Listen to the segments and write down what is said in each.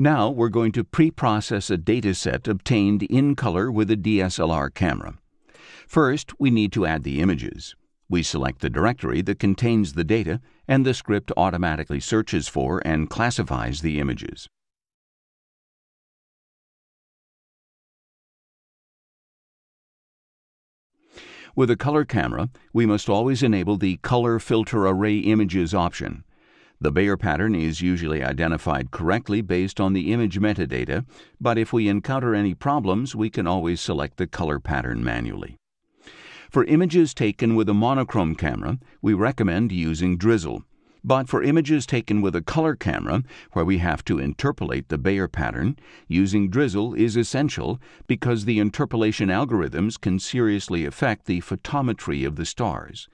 Now we're going to pre-process a dataset obtained in color with a DSLR camera. First, we need to add the images. We select the directory that contains the data, and the script automatically searches for and classifies the images. With a color camera, we must always enable the Color Filter Array Images option. The Bayer pattern is usually identified correctly based on the image metadata, but if we encounter any problems, we can always select the color pattern manually. For images taken with a monochrome camera, we recommend using Drizzle. But for images taken with a color camera, where we have to interpolate the Bayer pattern, using Drizzle is essential because the interpolation algorithms can seriously affect the photometry of the stars.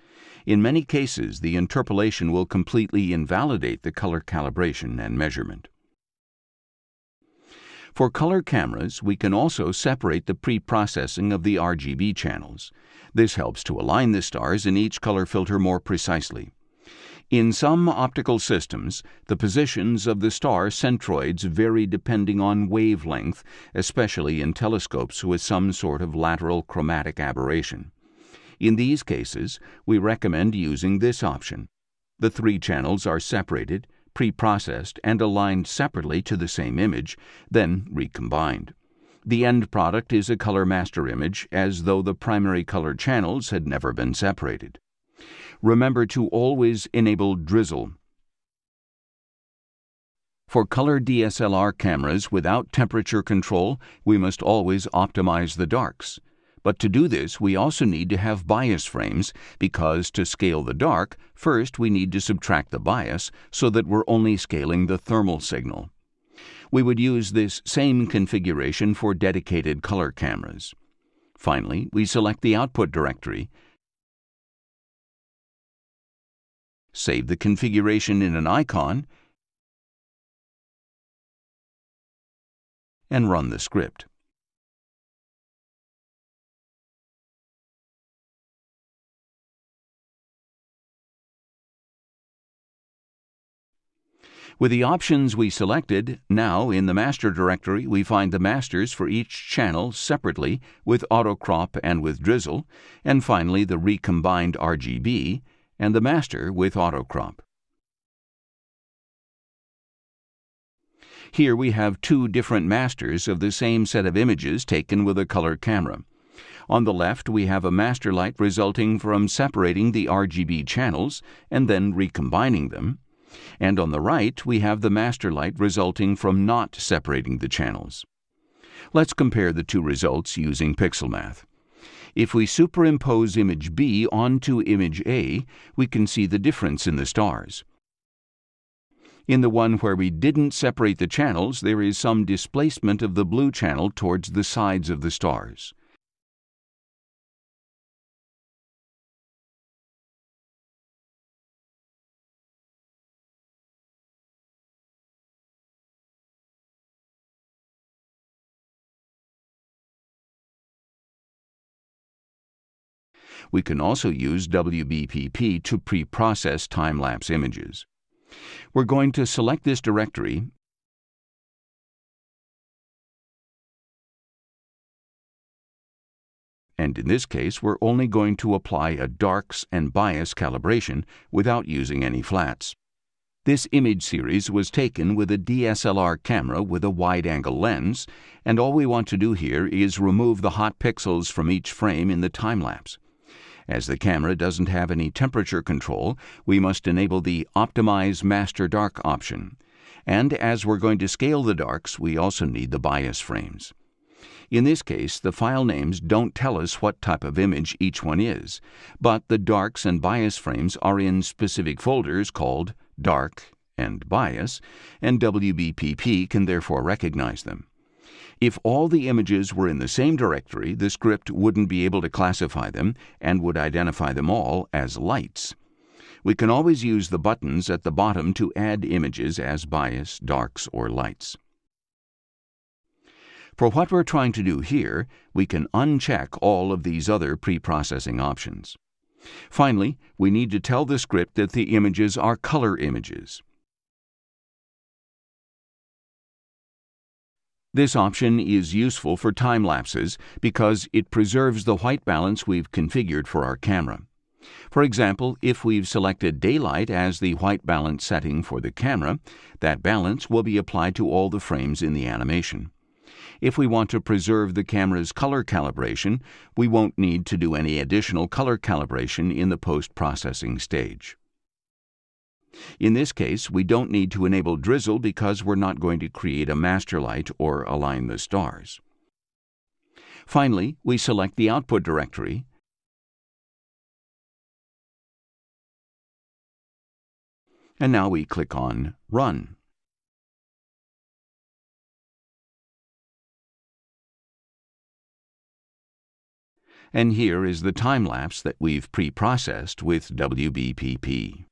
In many cases, the interpolation will completely invalidate the color calibration and measurement. For color cameras, we can also separate the pre-processing of the RGB channels. This helps to align the stars in each color filter more precisely. In some optical systems, the positions of the star centroids vary depending on wavelength, especially in telescopes with some sort of lateral chromatic aberration. In these cases, we recommend using this option. The three channels are separated, pre-processed, and aligned separately to the same image, then recombined. The end product is a color master image, as though the primary color channels had never been separated. Remember to always enable drizzle. For color DSLR cameras without temperature control, we must always optimize the darks. But to do this, we also need to have bias frames because to scale the dark, first we need to subtract the bias so that we're only scaling the thermal signal. We would use this same configuration for dedicated color cameras. Finally, we select the output directory save the configuration in an icon, and run the script. With the options we selected, now in the master directory we find the masters for each channel separately with autocrop and with drizzle, and finally the recombined RGB, and the master with autocrop. Here we have two different masters of the same set of images taken with a color camera. On the left, we have a master light resulting from separating the RGB channels and then recombining them. And on the right, we have the master light resulting from not separating the channels. Let's compare the two results using PixelMath. If we superimpose image B onto image A, we can see the difference in the stars. In the one where we didn't separate the channels, there is some displacement of the blue channel towards the sides of the stars. We can also use WBPP to pre-process time-lapse images. We're going to select this directory and in this case we're only going to apply a darks and bias calibration without using any flats. This image series was taken with a DSLR camera with a wide-angle lens, and all we want to do here is remove the hot pixels from each frame in the time-lapse. As the camera doesn't have any temperature control, we must enable the Optimize Master Dark option. And as we're going to scale the darks, we also need the bias frames. In this case, the file names don't tell us what type of image each one is, but the darks and bias frames are in specific folders called dark and bias, and WBPP can therefore recognize them. If all the images were in the same directory, the script wouldn't be able to classify them and would identify them all as lights. We can always use the buttons at the bottom to add images as bias, darks, or lights. For what we're trying to do here, we can uncheck all of these other pre-processing options. Finally, we need to tell the script that the images are color images. This option is useful for time lapses because it preserves the white balance we've configured for our camera. For example, if we've selected daylight as the white balance setting for the camera, that balance will be applied to all the frames in the animation. If we want to preserve the camera's color calibration, we won't need to do any additional color calibration in the post-processing stage. In this case, we don't need to enable drizzle because we're not going to create a master light or align the stars. Finally, we select the output directory and now we click on Run. And here is the time lapse that we've pre-processed with WBPP.